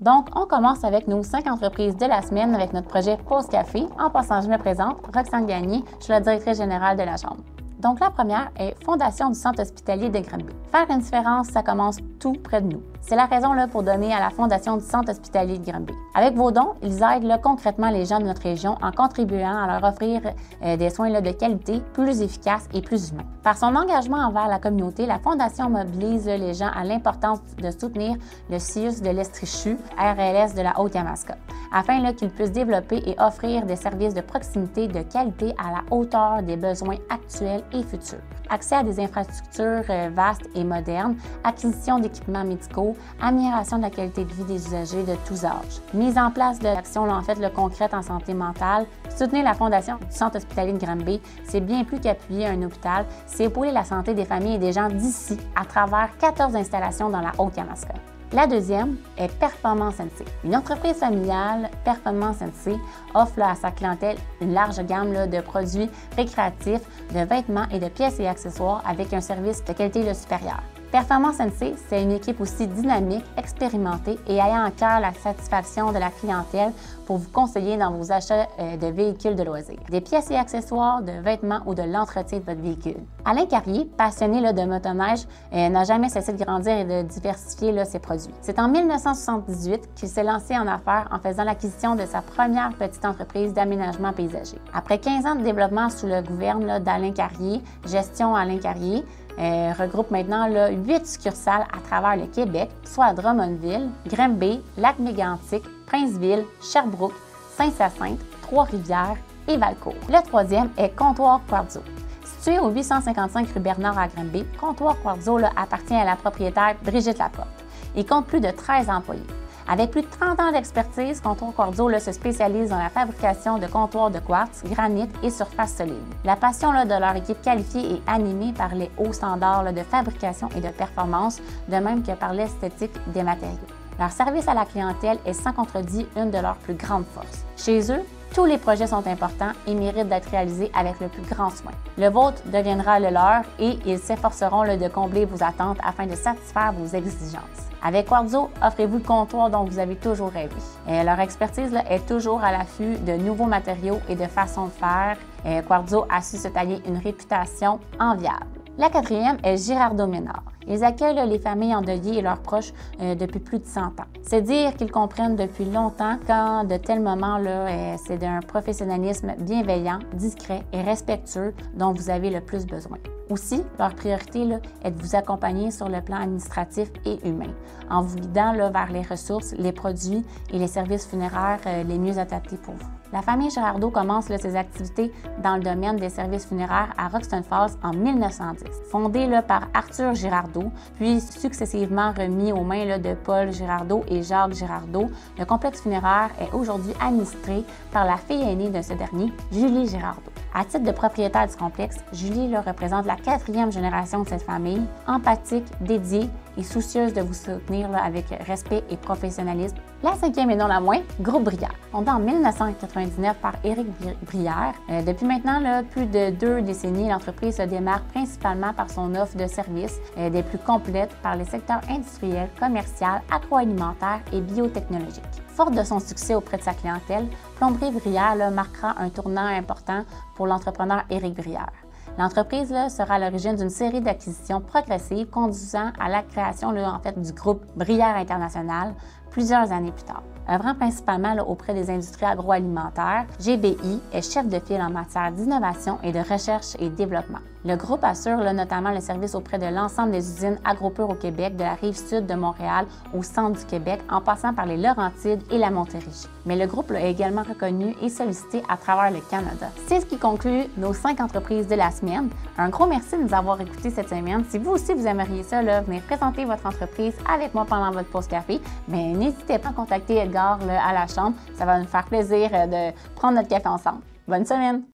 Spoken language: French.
Donc, on commence avec nos cinq entreprises de la semaine avec notre projet Pause Café. En passant, je me présente, Roxane Gagné, je suis la directrice générale de la Chambre. Donc, la première est Fondation du Centre hospitalier de Granby. Faire une différence, ça commence tout près de nous. C'est la raison là, pour donner à la Fondation du Centre hospitalier de Granby. Avec vos dons, ils aident là, concrètement les gens de notre région en contribuant à leur offrir euh, des soins là, de qualité, plus efficaces et plus humains. Par son engagement envers la communauté, la Fondation mobilise les gens à l'importance de soutenir le CIUS de l'Estrichu, RLS de la Haute-Yamaska, afin qu'ils puissent développer et offrir des services de proximité de qualité à la hauteur des besoins actuels et futurs. Accès à des infrastructures euh, vastes et modernes, acquisition d'équipements médicaux, amélioration de la qualité de vie des usagers de tous âges. Mise en place d'actions en fait le concrète en santé mentale, soutenir la fondation du Centre hospitalier de Granby, c'est bien plus qu'appuyer un hôpital, c'est épauler la santé des familles et des gens d'ici à travers 14 installations dans la Haute-Yamaska. La deuxième est Performance NC. Une entreprise familiale, Performance NC, offre à sa clientèle une large gamme de produits récréatifs, de vêtements et de pièces et accessoires avec un service de qualité supérieure. Performance NC, c'est une équipe aussi dynamique, expérimentée et ayant en cœur la satisfaction de la clientèle pour vous conseiller dans vos achats euh, de véhicules de loisirs, des pièces et accessoires, de vêtements ou de l'entretien de votre véhicule. Alain Carrier, passionné de motoneige, euh, n'a jamais cessé de grandir et de diversifier ses produits. C'est en 1978 qu'il s'est lancé en affaires en faisant l'acquisition de sa première petite entreprise d'aménagement paysager. Après 15 ans de développement sous le gouverne d'Alain Carrier, Gestion Alain Carrier, euh, regroupe maintenant huit succursales à travers le Québec, soit à Drummondville, Grimby, Lac-Mégantic, Princeville, Sherbrooke, Saint-Hyacinthe, Trois-Rivières et Valcourt. Le troisième est Comptoir Quarzo. Situé au 855 rue Bernard à Grimby, Comptoir Quarzo appartient à la propriétaire Brigitte Laporte. Il compte plus de 13 employés. Avec plus de 30 ans d'expertise, Comptoir Quarzo se spécialise dans la fabrication de comptoirs de quartz, granit et surface solide. La passion de leur équipe qualifiée est animée par les hauts standards de fabrication et de performance, de même que par l'esthétique des matériaux. Leur service à la clientèle est sans contredit une de leurs plus grandes forces. Chez eux, tous les projets sont importants et méritent d'être réalisés avec le plus grand soin. Le vôtre deviendra le leur et ils s'efforceront de combler vos attentes afin de satisfaire vos exigences. Avec Quarzo, offrez-vous le comptoir dont vous avez toujours rêvé. Et leur expertise est toujours à l'affût de nouveaux matériaux et de façons de faire. Et Quarzo a su se tailler une réputation enviable. La quatrième est Girardo Ménard. Ils accueillent les familles endeuillées et leurs proches euh, depuis plus de 100 ans. C'est dire qu'ils comprennent depuis longtemps quand de tels moments-là, euh, c'est d'un professionnalisme bienveillant, discret et respectueux dont vous avez le plus besoin. Aussi, leur priorité là, est de vous accompagner sur le plan administratif et humain, en vous guidant là, vers les ressources, les produits et les services funéraires euh, les mieux adaptés pour vous. La famille Girardeau commence ses activités dans le domaine des services funéraires à Roxton Falls en 1910. Fondée par Arthur Puis successivement remis aux mains de Paul Girardeau et Jacques Girardeau, le complexe funéraire est aujourd'hui administré par la fille aînée de ce dernier, Julie Girardeau. À titre de propriétaire du complexe, Julie le représente la quatrième génération de cette famille, empathique, dédiée et soucieuse de vous soutenir avec respect et professionnalisme. La cinquième et non la moins, Groupe Brière. Fondé en 1999 par Éric Brière, euh, depuis maintenant plus de deux décennies, l'entreprise se démarre principalement par son offre de services euh, des plus complètes par les secteurs industriels, commercial, agroalimentaire et biotechnologique. Forte de son succès auprès de sa clientèle, Plomberie Brière marquera un tournant important pour l'entrepreneur Éric Brière. L'entreprise sera à l'origine d'une série d'acquisitions progressives conduisant à la création du groupe Brière International plusieurs années plus tard. Œuvrant principalement auprès des industries agroalimentaires, GBI est chef de file en matière d'innovation et de recherche et développement. Le groupe assure notamment le service auprès de l'ensemble des usines agropures au Québec, de la rive sud de Montréal au centre du Québec, en passant par les Laurentides et la Montérégie. Mais le groupe est également reconnu et sollicité à travers le Canada. C'est ce qui conclut nos cinq entreprises de la semaine. Un gros merci de nous avoir écoutés cette semaine. Si vous aussi vous aimeriez ça, là, venez présenter votre entreprise avec moi pendant votre pause café, n'hésitez pas à contacter Edgar à la chambre. Ça va nous faire plaisir euh, de prendre notre café ensemble. Bonne semaine!